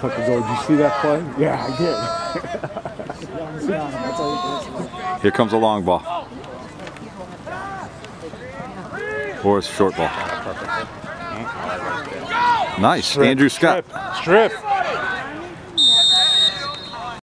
Tucker go, did you see that play? Yeah, I did. Here comes a long ball. Or a short ball. Nice, Andrew Scott. Strip. Strip.